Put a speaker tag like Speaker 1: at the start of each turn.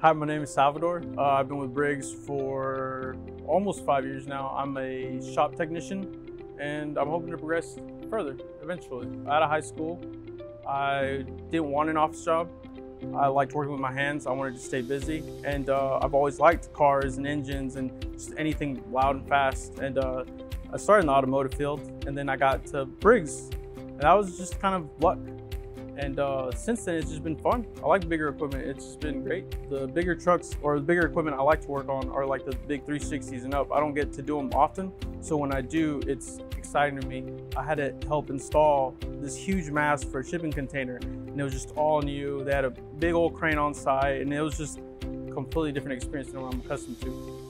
Speaker 1: Hi, my name is Salvador. Uh, I've been with Briggs for almost five years now. I'm a shop technician and I'm hoping to progress further eventually. Out of high school, I didn't want an office job. I liked working with my hands. I wanted to stay busy. And uh, I've always liked cars and engines and just anything loud and fast. And uh, I started in the automotive field and then I got to Briggs. And that was just kind of luck. And uh, since then, it's just been fun. I like bigger equipment. It's just been great. The bigger trucks or the bigger equipment I like to work on are like the big 360s and up. I don't get to do them often. So when I do, it's exciting to me. I had to help install this huge mast for a shipping container and it was just all new. They had a big old crane on site and it was just a completely different experience than what I'm accustomed to.